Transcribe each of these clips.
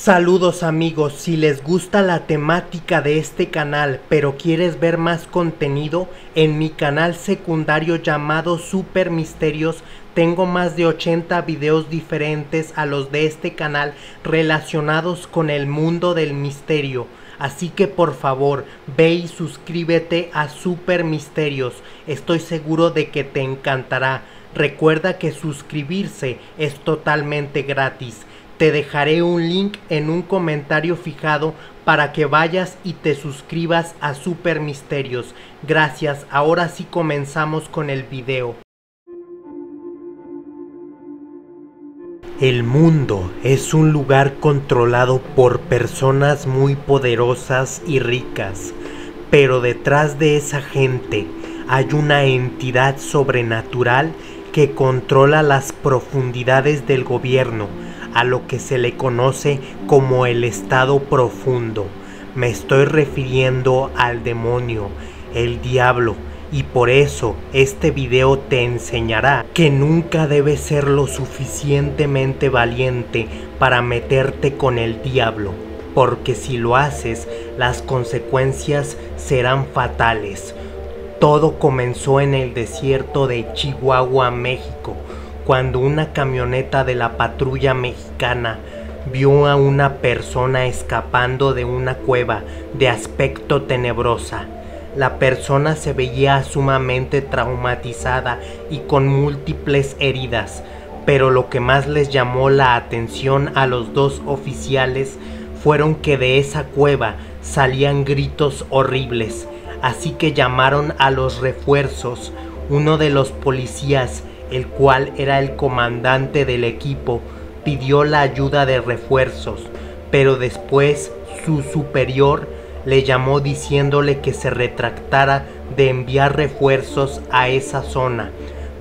Saludos amigos, si les gusta la temática de este canal pero quieres ver más contenido, en mi canal secundario llamado Super Misterios tengo más de 80 videos diferentes a los de este canal relacionados con el mundo del misterio. Así que por favor, ve y suscríbete a Super Misterios, estoy seguro de que te encantará. Recuerda que suscribirse es totalmente gratis. Te dejaré un link en un comentario fijado para que vayas y te suscribas a Super Misterios. Gracias, ahora sí comenzamos con el video. El mundo es un lugar controlado por personas muy poderosas y ricas, pero detrás de esa gente hay una entidad sobrenatural que controla las profundidades del gobierno a lo que se le conoce como el estado profundo. Me estoy refiriendo al demonio, el diablo, y por eso este video te enseñará que nunca debes ser lo suficientemente valiente para meterte con el diablo, porque si lo haces las consecuencias serán fatales. Todo comenzó en el desierto de Chihuahua, México, cuando una camioneta de la patrulla mexicana vio a una persona escapando de una cueva de aspecto tenebrosa. La persona se veía sumamente traumatizada y con múltiples heridas, pero lo que más les llamó la atención a los dos oficiales fueron que de esa cueva salían gritos horribles, así que llamaron a los refuerzos. Uno de los policías el cual era el comandante del equipo, pidió la ayuda de refuerzos, pero después su superior le llamó diciéndole que se retractara de enviar refuerzos a esa zona,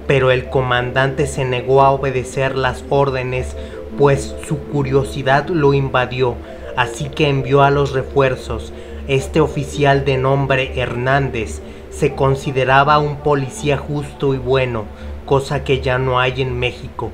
pero el comandante se negó a obedecer las órdenes, pues su curiosidad lo invadió, así que envió a los refuerzos. Este oficial de nombre Hernández se consideraba un policía justo y bueno, cosa que ya no hay en México.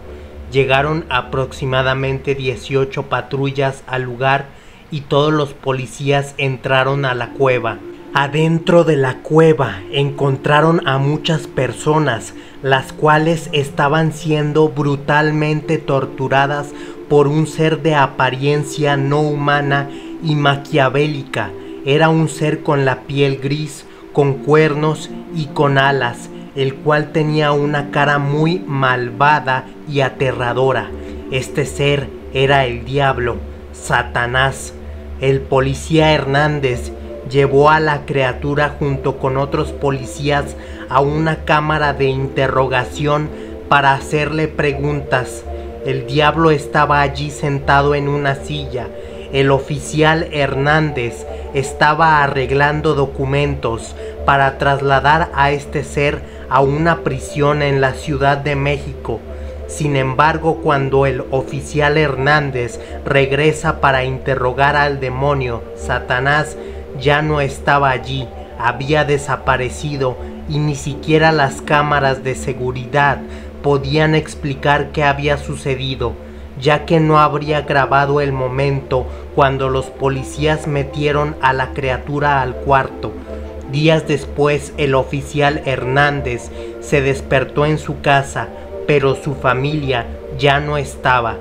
Llegaron aproximadamente 18 patrullas al lugar y todos los policías entraron a la cueva. Adentro de la cueva encontraron a muchas personas, las cuales estaban siendo brutalmente torturadas por un ser de apariencia no humana y maquiavélica. Era un ser con la piel gris, con cuernos y con alas, el cual tenía una cara muy malvada y aterradora. Este ser era el diablo, Satanás. El policía Hernández llevó a la criatura junto con otros policías a una cámara de interrogación para hacerle preguntas. El diablo estaba allí sentado en una silla. El oficial Hernández estaba arreglando documentos para trasladar a este ser a una prisión en la Ciudad de México. Sin embargo, cuando el oficial Hernández regresa para interrogar al demonio, Satanás ya no estaba allí, había desaparecido y ni siquiera las cámaras de seguridad podían explicar qué había sucedido, ya que no habría grabado el momento cuando los policías metieron a la criatura al cuarto. Días después el oficial Hernández se despertó en su casa, pero su familia ya no estaba.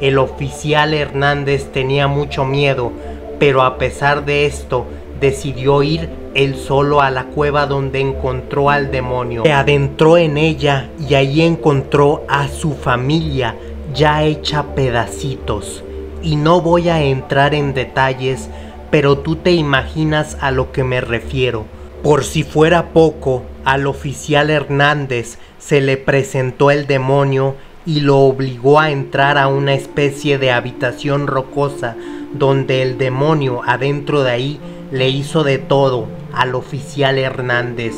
El oficial Hernández tenía mucho miedo, pero a pesar de esto decidió ir él solo a la cueva donde encontró al demonio. Se adentró en ella y allí encontró a su familia ya hecha pedacitos. Y no voy a entrar en detalles, pero tú te imaginas a lo que me refiero. Por si fuera poco, al oficial Hernández se le presentó el demonio y lo obligó a entrar a una especie de habitación rocosa donde el demonio adentro de ahí le hizo de todo al oficial Hernández.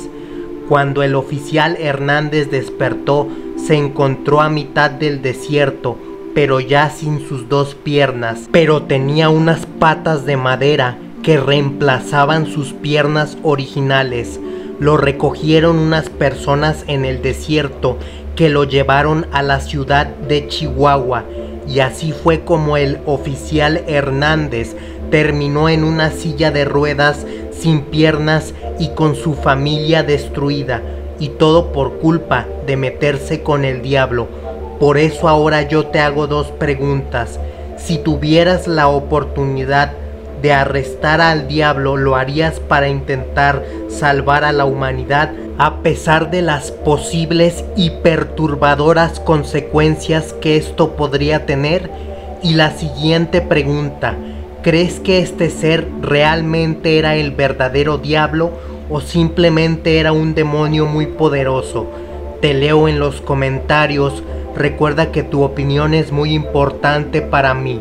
Cuando el oficial Hernández despertó, se encontró a mitad del desierto, pero ya sin sus dos piernas, pero tenía unas patas de madera que reemplazaban sus piernas originales. Lo recogieron unas personas en el desierto que lo llevaron a la ciudad de Chihuahua y así fue como el oficial Hernández terminó en una silla de ruedas sin piernas y con su familia destruida, y todo por culpa de meterse con el diablo. Por eso ahora yo te hago dos preguntas. Si tuvieras la oportunidad de arrestar al diablo, ¿lo harías para intentar salvar a la humanidad a pesar de las posibles y perturbadoras consecuencias que esto podría tener? Y la siguiente pregunta, ¿crees que este ser realmente era el verdadero diablo o simplemente era un demonio muy poderoso? Te leo en los comentarios, recuerda que tu opinión es muy importante para mí.